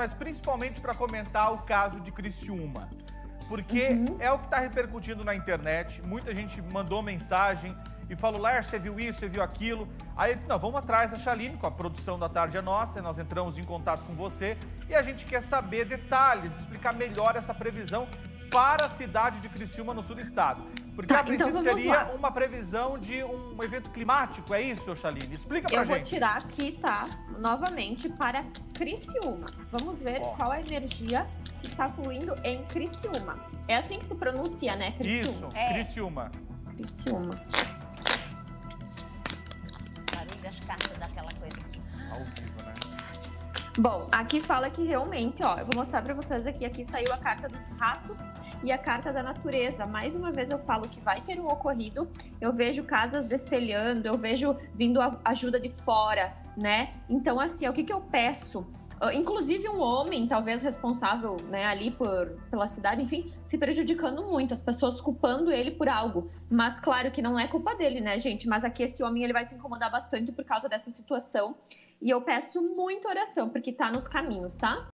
mas principalmente para comentar o caso de Criciúma. Porque Uhum. é o que está repercutindo na internet. Muita gente mandou mensagem e falou: Lair, você viu isso, você viu aquilo. Aí eu disse: não, vamos atrás da Chaline, com a produção da tarde é nossa. Nós entramos em contato com você e a gente quer saber detalhes, explicar melhor essa previsão para a cidade de Criciúma, no sul do estado. Porque Tá, a princípio então seria lá. uma previsão de um evento climático, é isso, Chaline? Explica pra Eu vou gente. tirar aqui, tá? Novamente para Criciúma. Vamos ver Ó. qual a energia que está fluindo em Criciúma. É assim que se pronuncia, né? Isso, Criciúma. É. Criciúma. Criciúma. Barulho das cartas daquela coisa. Ao vivo, né? Bom, aqui fala que realmente, ó, eu vou mostrar pra vocês aqui, aqui saiu a carta dos ratos e a carta da natureza. Mais uma vez eu falo que vai ter um ocorrido. Eu vejo casas destelhando, eu vejo vindo ajuda de fora, né? Então assim, o que que eu peço? Ah, Inclusive um homem, talvez responsável, né, ali por, pela cidade, enfim, se prejudicando muito, as pessoas culpando ele por algo. Mas claro que não é culpa dele, né, gente? Mas aqui esse homem ele vai se incomodar bastante por causa dessa situação. E eu peço muita oração, porque tá nos caminhos, tá?